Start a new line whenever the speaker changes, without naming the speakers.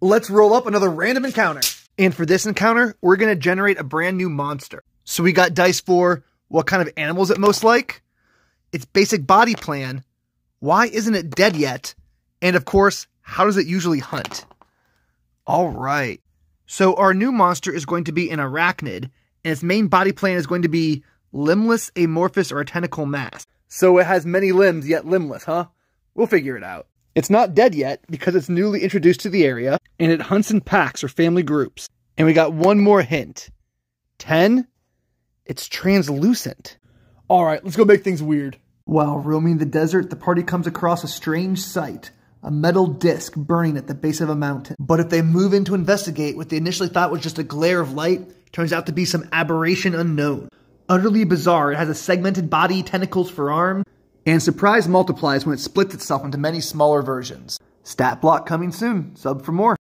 Let's roll up another random encounter. And for this encounter, we're going to generate a brand new monster. So we got dice for what kind of animals it most like, its basic body plan, why isn't it dead yet, and of course, how does it usually hunt? All right. So our new monster is going to be an arachnid, and its main body plan is going to be limbless, amorphous, or a tentacle mass. So it has many limbs, yet limbless, huh? We'll figure it out. It's not dead yet because it's newly introduced to the area, and it hunts in packs or family groups. And we got one more hint. 10? It's translucent. All right, let's go make things weird. While roaming the desert, the party comes across a strange sight a metal disc burning at the base of a mountain. But if they move in to investigate, what they initially thought was just a glare of light turns out to be some aberration unknown. Utterly bizarre, it has a segmented body, tentacles for arms, and surprise multiplies when it splits itself into many smaller versions. Stat block coming soon. Sub for more.